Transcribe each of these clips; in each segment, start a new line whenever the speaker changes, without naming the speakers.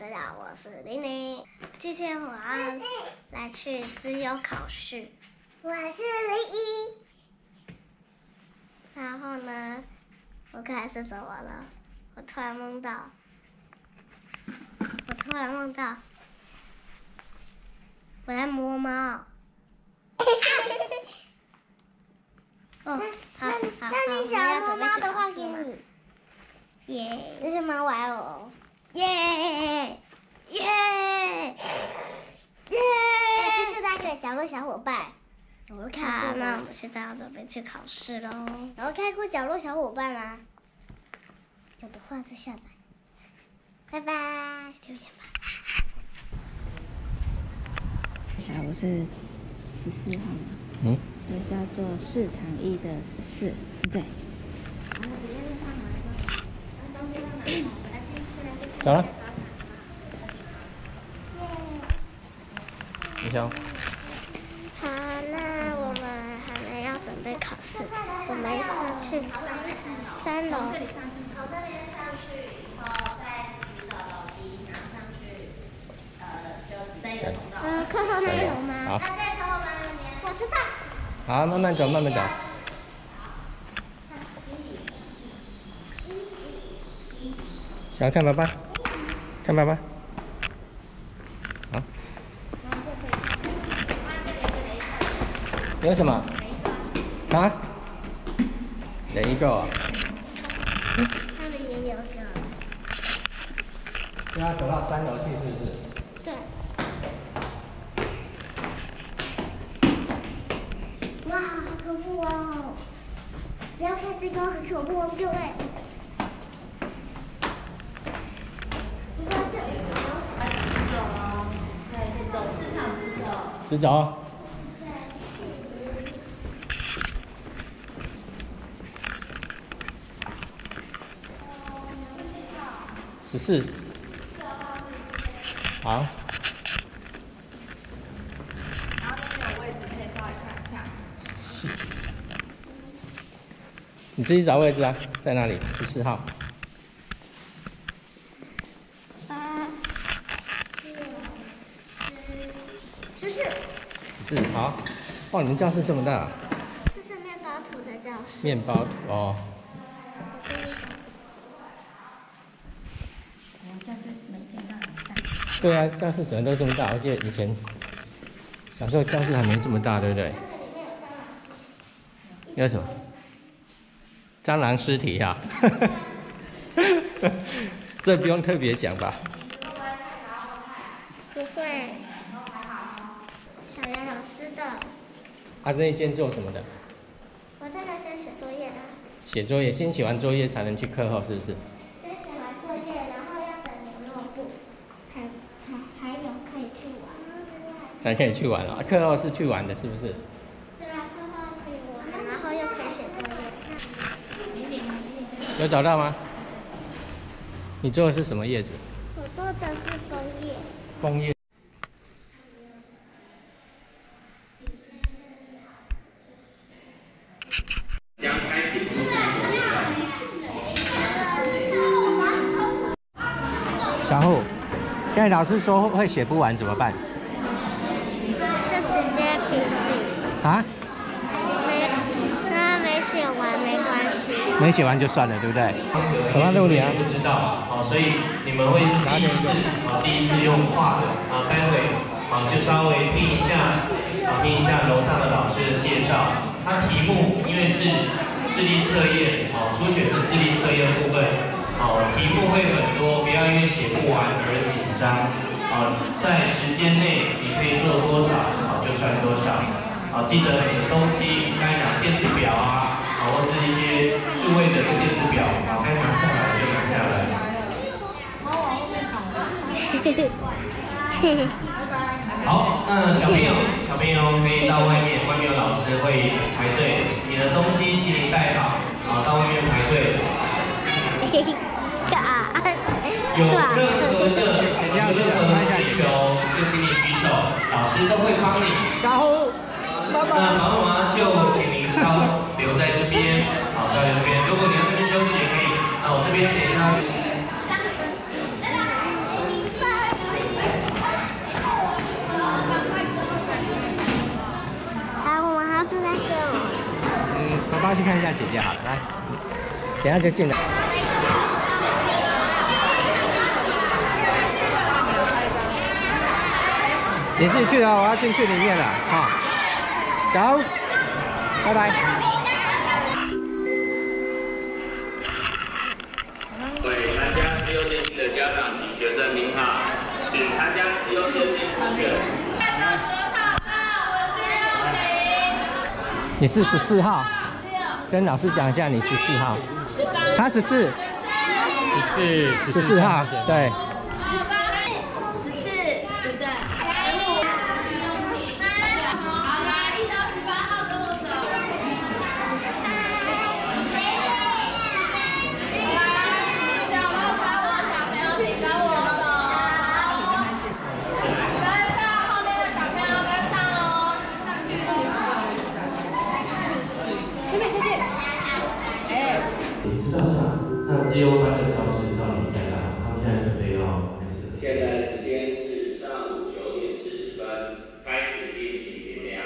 大家好我是玲玲。今天我要来去自由考试，我是零一。然后呢，我开始怎么了？我突然梦到，我突然梦到，我在摸猫。哦，好，好，好，
那你想要摸猫的话，给你。
耶，这是猫玩偶。耶耶耶！
这是那个角落小伙伴。
我们看过。那我们现在要准备去考试喽。
有看过角落小伙伴吗？讲的话是下载。拜拜，
留言吧。
下午是十四号吗？嗯。所以是要做市场一的十四，对。
走了。你好。
好，那我们还没要准备考试，我们要去三楼。从这边上去以后，再直走楼。梯，然后上去，呃，就三楼。呃，课后那一楼。吗？
好。慢慢走，慢慢走。想看爸爸，看爸爸，好。有什么？啊？哪一个？
他们也有个。
要走到三楼去，是不是？
对。哇，好恐怖哦！不要看这个，很恐怖哦，各位。
直走。十四。好。你自己找位置啊，在那里？十四号。是好，哇！你们教室这么大。
这是面包图的教室。
面包图哦。
教室每间都很大。
对啊，教室怎么都这么大，而且以前小时候教室还没这么大，对不对？有什么？蟑螂尸体呀？这不用特别讲吧？
不会。
他这一间做什么的？
我在那间写作业的。
写作业，先写完作业才能去课后，是不是？
先写完作业，然后要等联络部，还还还有可以去玩。
才可以去玩了，课后是去玩的，是不是？
对啊，课后可以玩，然后又可以写作业。
有找到吗？你做的是什么叶子？
我做的是枫叶。
枫叶。小虎，刚才老师说会写不完怎么办？
就直接屏蔽。
啊？
没，那没写完没关系。
没写完就算了，对不对？我要录你啊。
不知道，好，所以你们会第一次，好，第一次用画的，好，待会，好，就稍微听一下，好，听一下楼上的老师的介绍。他题目因为是智力测验，好，初选是智力测验部分。好，题目会很多，不要因为写不完而紧张。好，在时间内你可以做多少，好就算多少。好，记得你的东西该拿电子表啊，好或是一些数位的电子表，好该拿下来就拿下来。好，那小朋友，小朋友可以到外面，外面有老师会排队，你的东西请你带好，好到外面排队。有任何的任何需求，就请你举手，老师都会帮你。
然后，
那妈妈就请您稍留在这边，好，留留这边。如果你要这边休息也可以，那我这边等一下。
走吧去看一下姐姐好，来，等下就进来。你进去了，我要进去里面了，好，走，拜拜。
对参加自由电梯的家长及学生您好，请参加自由电梯的。
你是十四号，跟老师讲一下，你十四号，他十四，十四，十四号，对。
现在时间是上午九点四十分，开始进行点亮。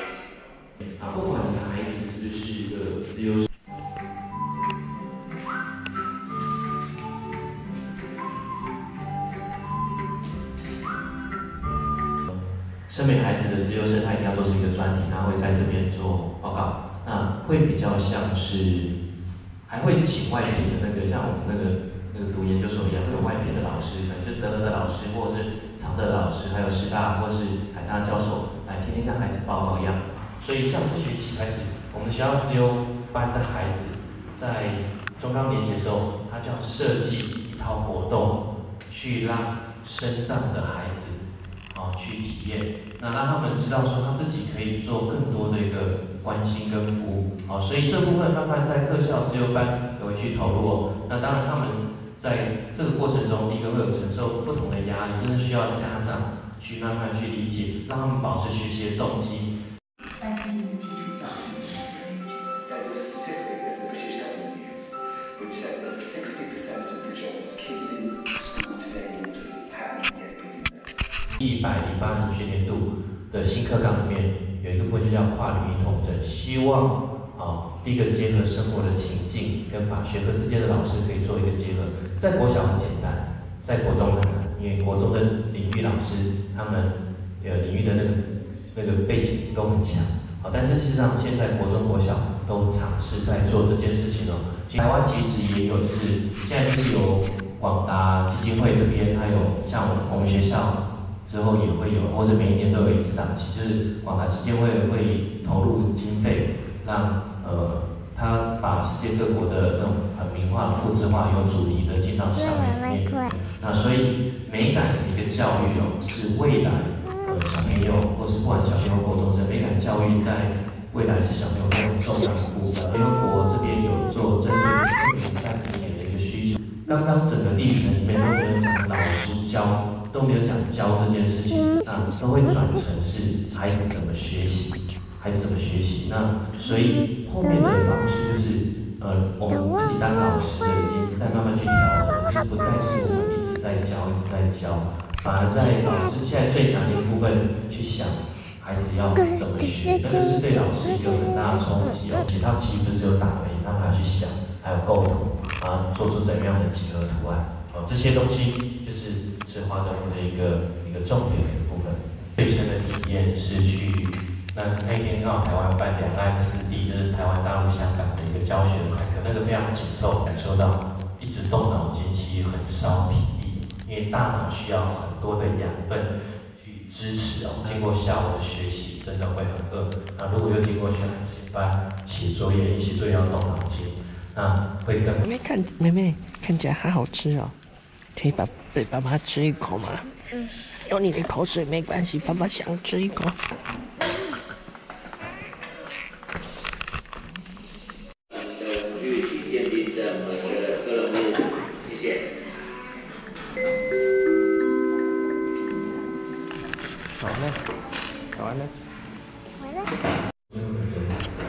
啊，不管你的孩子是不是一个自由。身美孩子的自由生，他一定要做出一个专题，他会在这边做报告。那会比较像是。还会请外聘的那个，像我们那个那个读研究所一样，会有外聘的老师，可能就德德的老师，或者是常德的老师，还有师大或者是海大教授来天天跟孩子报告一样。所以像这学期开始，我们学校只有班的孩子在中高年级的时候，他就要设计一套活动，去让身障的孩子。啊，去体验，那让他们知道说他自己可以做更多的一个关心跟服务，啊，所以这部分慢慢在各校自由班也会去投入哦。那当然他们在这个过程中，一个会有承受不同的压力，真的需要家长去慢慢去理解，让他们保持学习的动机。一百零八年学年度的新课纲里面有一个部分就叫跨领域统整，希望啊，第一个结合生活的情境，跟把学科之间的老师可以做一个结合。在国小很简单，在国中很难，因为国中的领域老师他们呃领域的那个那个背景都很强。好，但是事实上现在国中国小都尝试在做这件事情哦。台湾其实也有，就是现在是由广达基金会这边，还有像我们学校。之后也会有，或者每一年都有一次档期，就是广达基金会会投入经费，让呃他把世界各国的那种很名画、复制画有主题的进到校园里面。那所以美感的一个教育哦，是未来呃小朋友，或是不管小朋友或中生，美感教育在未来是小朋友非常重要的部分。联合国这边有做针对三年的一个需求，刚刚整个历程里面都没有讲老师教。都没有讲教这件事情，那都会转成是孩子怎么学习，孩子怎么学习。那所以后面的方式就是，呃，我们自己当老师的已经在慢慢去调整，不再是我们一直在教，一直在教，反而在老师现在最难的部分去想孩子要怎么学，那个是对老师一个很大的冲击哦。其他其实不是只有打而已，他们还要去想，还有构图，啊，做出怎样的几何图案，哦，这些东西就是。是华德福的一个一个重点的一个部分。最深的体验是去那那天刚好台湾办两岸四地，就是台湾、大陆、香港的一个教学的课，那个非常紧凑，感受到一直动脑筋其实很烧体力，因为大脑需要很多的养分去支持哦。经过下午的学习，真的会很饿。那如果又经过学习班写作业，一起作业要动脑筋，那会更。
妹妹看，妹妹看起来还好吃哦。可以把对爸爸吃一口吗？嗯，有你的口水没关系，爸爸想吃一口。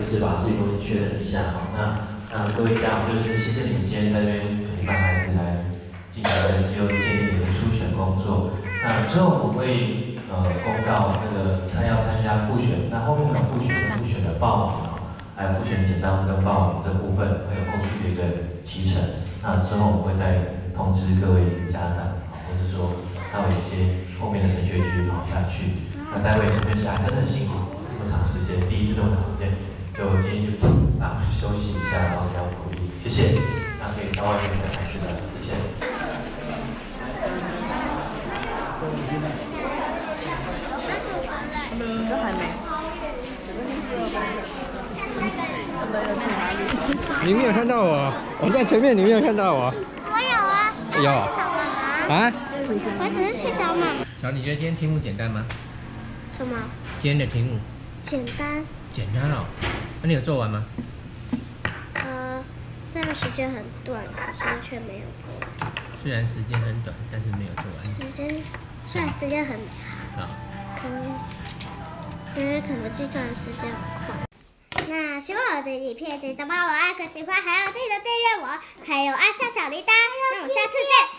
是把这些东西确认一下，好，那那各位家长就是谢谢你们今天在这边陪伴孩子来。进行就建立一个初选工作，那之后我会呃公告那个他要参加复选，那后面的复选复选的报名啊，还有复选简章跟报名这部分，还有后续的一个启程。那之后我会再通知各位家长啊，或者说还有一些后面的升学继续跑下去。那待会准备起来真的很辛苦，这么长时间，第一次这么长时间，就今天就啊休息一下，然后比较鼓励，谢谢。那可以到外面再开始了，谢谢。
都还没。
你没有看到我，我在前面，你没有看到我。
我有啊。
有。啊？
我只是去找妈妈。
小，你觉得今天题目简单吗？
什么？
今天的题目
简单。
简单哦。那你有做完吗？
呃，虽然时间很短，可是却没有做完。
虽然时间很短，但是没有做完。
时间虽然时间很长，
啊。
可能因为可能计算时间很快。那喜欢我的影片，记得帮我按个喜欢，还有记得订阅我，还有按下小铃铛。那我们下次见。